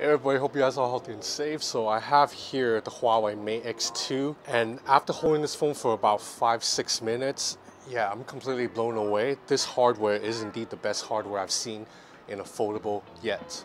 Everybody, hope you guys are healthy and safe. So I have here the Huawei Mate X2 and after holding this phone for about five, six minutes, yeah, I'm completely blown away. This hardware is indeed the best hardware I've seen in a foldable yet.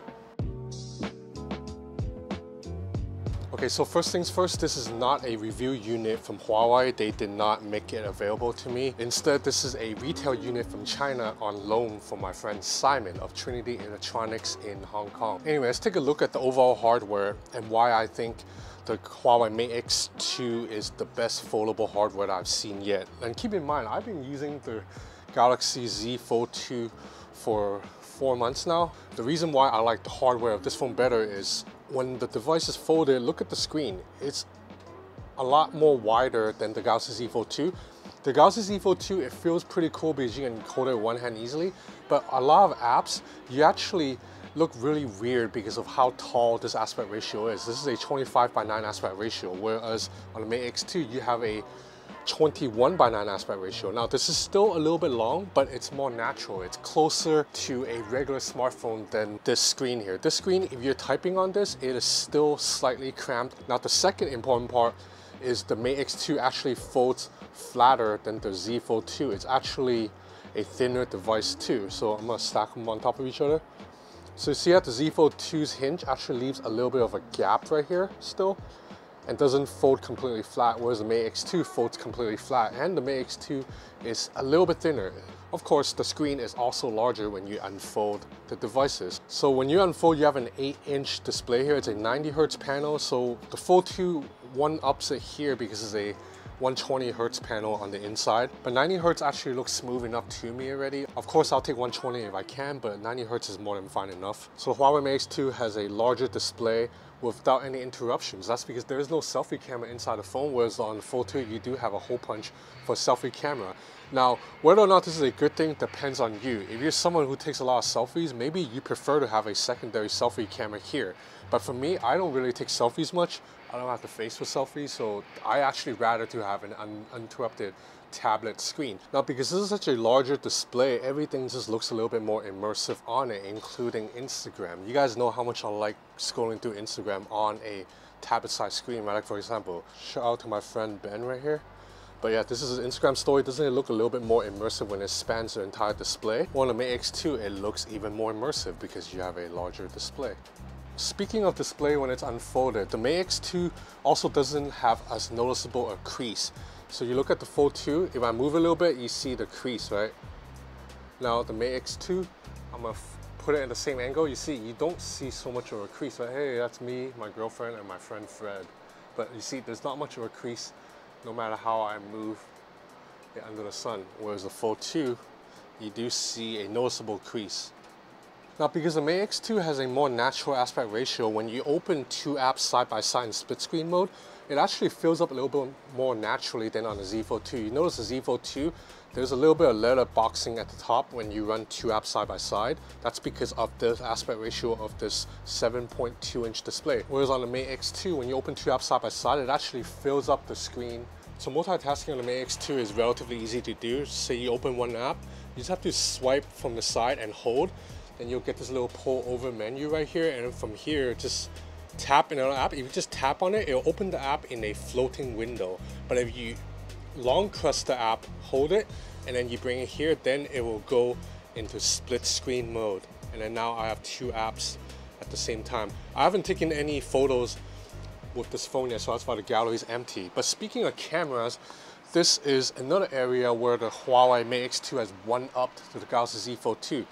Okay, so first things first, this is not a review unit from Huawei. They did not make it available to me. Instead, this is a retail unit from China on loan from my friend Simon of Trinity Electronics in Hong Kong. Anyway, let's take a look at the overall hardware and why I think the Huawei Mate X2 is the best foldable hardware I've seen yet. And keep in mind, I've been using the Galaxy Z Fold 2 for four months now. The reason why I like the hardware of this phone better is when the device is folded, look at the screen. It's a lot more wider than the Galaxy Z Fold 2. The Galaxy Z Fold 2, it feels pretty cool because you can hold it one hand easily, but a lot of apps, you actually look really weird because of how tall this aspect ratio is. This is a 25 by 9 aspect ratio, whereas on the Mate X2, you have a 21 by 9 aspect ratio. Now this is still a little bit long, but it's more natural. It's closer to a regular smartphone than this screen here. This screen, if you're typing on this, it is still slightly cramped. Now the second important part is the Mate X2 actually folds flatter than the Z Fold 2. It's actually a thinner device too. So I'm gonna stack them on top of each other. So you see that the Z Fold 2's hinge actually leaves a little bit of a gap right here still and doesn't fold completely flat, whereas the Mate X2 folds completely flat, and the Mate X2 is a little bit thinner. Of course, the screen is also larger when you unfold the devices. So when you unfold, you have an 8-inch display here. It's a 90 hertz panel, so the Fold 2 one-ups it here because it's a 120 hertz panel on the inside, but 90 hertz actually looks smooth enough to me already. Of course, I'll take 120 if I can, but 90 hertz is more than fine enough. So the Huawei Mate X2 has a larger display without any interruptions. That's because there is no selfie camera inside the phone, whereas on the Fold 2 you do have a hole punch for selfie camera. Now, whether or not this is a good thing depends on you. If you're someone who takes a lot of selfies, maybe you prefer to have a secondary selfie camera here. But for me, I don't really take selfies much. I don't have to face for selfies, so I actually rather to have an uninterrupted tablet screen. Now because this is such a larger display, everything just looks a little bit more immersive on it, including Instagram. You guys know how much I like scrolling through Instagram on a tablet size screen, right? Like for example, shout out to my friend Ben right here. But yeah, this is an Instagram story. Doesn't it look a little bit more immersive when it spans the entire display? On the Mate X2, it looks even more immersive because you have a larger display. Speaking of display when it's unfolded, the Mate X2 also doesn't have as noticeable a crease. So you look at the Fold 2, if I move a little bit, you see the crease, right? Now the Mate X2, I'm gonna put it in the same angle, you see, you don't see so much of a crease, but Hey, that's me, my girlfriend, and my friend Fred. But you see, there's not much of a crease no matter how I move it under the sun. Whereas the Fold 2, you do see a noticeable crease. Now because the Mate X2 has a more natural aspect ratio, when you open two apps side by side in split screen mode, it actually fills up a little bit more naturally than on the Z Fold 2. You notice the Z Fold 2, there's a little bit of letter boxing at the top when you run two apps side by side. That's because of the aspect ratio of this 7.2 inch display. Whereas on the Mate X2, when you open two apps side by side, it actually fills up the screen. So multitasking on the Mate X2 is relatively easy to do. Say you open one app, you just have to swipe from the side and hold then you'll get this little pull over menu right here and from here just tap in another app if you just tap on it it'll open the app in a floating window. But if you long press the app hold it and then you bring it here then it will go into split screen mode. And then now I have two apps at the same time. I haven't taken any photos with this phone yet so that's why the gallery is empty. But speaking of cameras this is another area where the Huawei Mate X2 has one up to the Galaxy Z Fold 2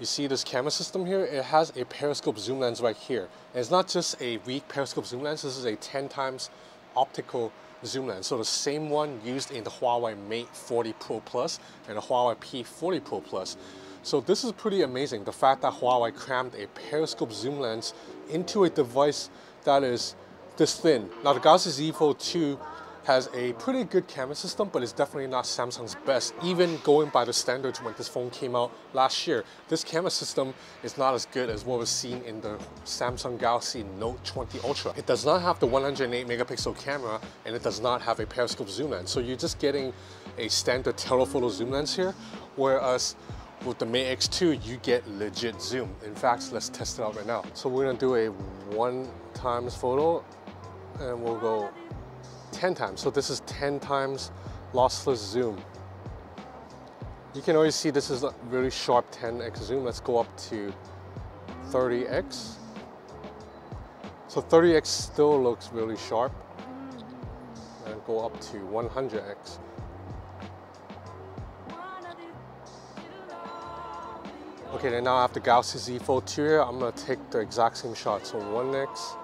you see this camera system here, it has a periscope zoom lens right here. And it's not just a weak periscope zoom lens, this is a 10 times optical zoom lens. So the same one used in the Huawei Mate 40 Pro Plus and the Huawei P40 Pro Plus. So this is pretty amazing, the fact that Huawei crammed a periscope zoom lens into a device that is this thin. Now the Galaxy Z Fold 2 has a pretty good camera system, but it's definitely not Samsung's best, even going by the standards when this phone came out last year. This camera system is not as good as what was seen in the Samsung Galaxy Note 20 Ultra. It does not have the 108 megapixel camera, and it does not have a periscope zoom lens. So you're just getting a standard telephoto zoom lens here, whereas with the Mate X2, you get legit zoom. In fact, let's test it out right now. So we're gonna do a one times photo and we'll go 10 times. So this is 10 times lossless zoom. You can always see this is a really sharp 10x zoom. Let's go up to 30x. So 30x still looks really sharp. And go up to 100x. Okay, then now the Galaxy Z Fold 2 here. I'm gonna take the exact same shot. So 1x,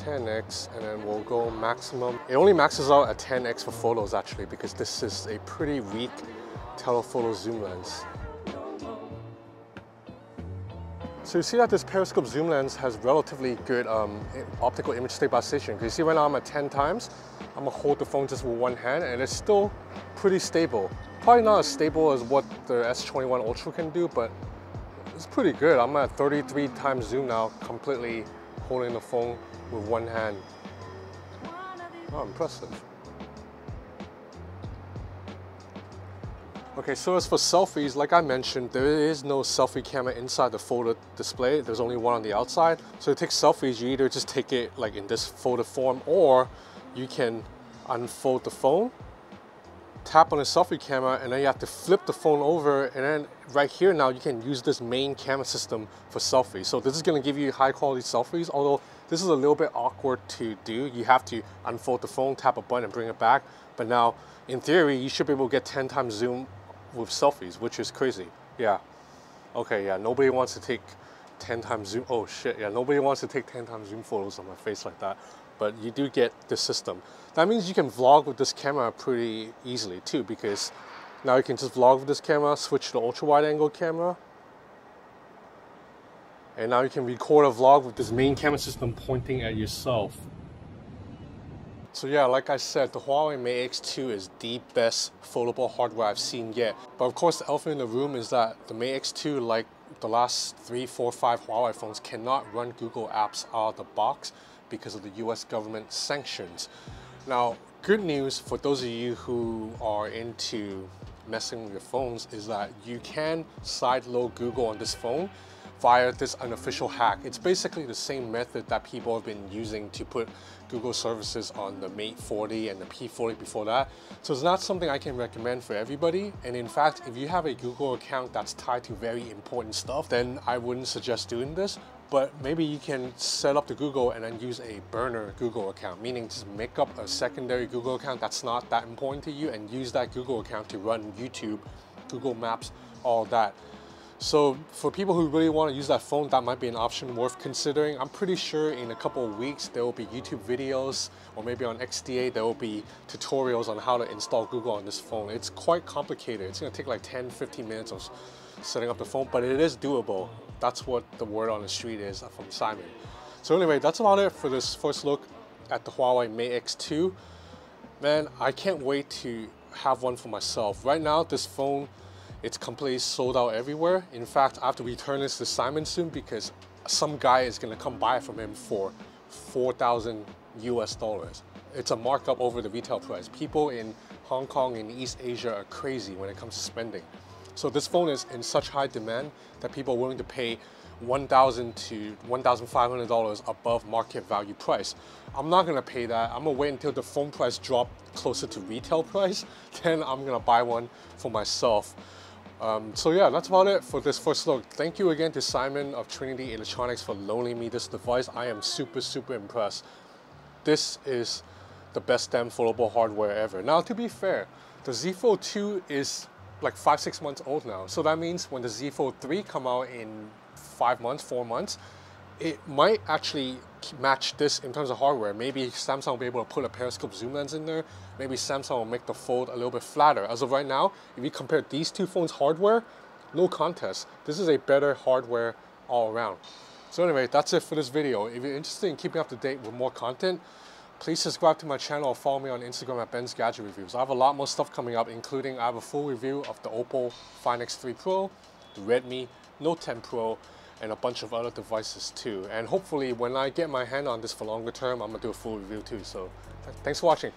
10x, and then we'll go maximum. It only maxes out at 10x for photos actually, because this is a pretty weak telephoto zoom lens. So you see that this periscope zoom lens has relatively good um, optical image stabilization. You see right now I'm at 10 times. I'm gonna hold the phone just with one hand and it's still pretty stable. Probably not as stable as what the S21 Ultra can do, but it's pretty good. I'm at 33 times zoom now, completely holding the phone with one hand. Oh, impressive. Okay, so as for selfies, like I mentioned, there is no selfie camera inside the photo display. There's only one on the outside. So to take selfies, you either just take it like in this photo form or you can unfold the phone tap on the selfie camera and then you have to flip the phone over and then right here now you can use this main camera system for selfies. So this is gonna give you high quality selfies, although this is a little bit awkward to do. You have to unfold the phone, tap a button and bring it back. But now in theory, you should be able to get 10 times zoom with selfies, which is crazy. Yeah. Okay, yeah, nobody wants to take 10 times zoom. Oh shit, yeah, nobody wants to take 10 times zoom photos on my face like that but you do get the system. That means you can vlog with this camera pretty easily too because now you can just vlog with this camera, switch to the ultra wide angle camera, and now you can record a vlog with this main camera system pointing at yourself. So yeah, like I said, the Huawei Mate X2 is the best foldable hardware I've seen yet. But of course, the elephant in the room is that the Mate X2, like the last three, four, five Huawei phones, cannot run Google apps out of the box because of the US government sanctions. Now, good news for those of you who are into messing with your phones is that you can sideload Google on this phone via this unofficial hack. It's basically the same method that people have been using to put Google services on the Mate 40 and the P40 before that. So it's not something I can recommend for everybody. And in fact, if you have a Google account that's tied to very important stuff, then I wouldn't suggest doing this but maybe you can set up the Google and then use a burner Google account, meaning just make up a secondary Google account that's not that important to you and use that Google account to run YouTube, Google Maps, all that. So for people who really want to use that phone, that might be an option worth considering. I'm pretty sure in a couple of weeks, there will be YouTube videos or maybe on XDA, there will be tutorials on how to install Google on this phone. It's quite complicated. It's going to take like 10, 15 minutes of setting up the phone, but it is doable. That's what the word on the street is from Simon. So anyway, that's about it for this first look at the Huawei Mate X2. Man, I can't wait to have one for myself. Right now, this phone it's completely sold out everywhere. In fact, I have to return this to Simon soon because some guy is gonna come buy from him for 4,000 US dollars. It's a markup over the retail price. People in Hong Kong and East Asia are crazy when it comes to spending. So this phone is in such high demand that people are willing to pay 1,000 to $1,500 above market value price. I'm not gonna pay that. I'm gonna wait until the phone price drop closer to retail price. Then I'm gonna buy one for myself. Um, so yeah, that's about it for this first look. Thank you again to Simon of Trinity Electronics for loaning me this device. I am super, super impressed. This is the best damn foldable hardware ever. Now, to be fair, the Z Fold 2 is like five, six months old now. So that means when the Z Fold 3 come out in five months, four months, it might actually match this in terms of hardware. Maybe Samsung will be able to put a periscope zoom lens in there. Maybe Samsung will make the fold a little bit flatter. As of right now, if you compare these two phones' hardware, no contest. This is a better hardware all around. So anyway, that's it for this video. If you're interested in keeping up to date with more content, please subscribe to my channel or follow me on Instagram at Ben's Gadget Reviews. I have a lot more stuff coming up, including I have a full review of the Oppo Find X3 Pro, the Redmi Note 10 Pro, and a bunch of other devices too. And hopefully when I get my hand on this for longer term, I'm gonna do a full review too. So th thanks for watching.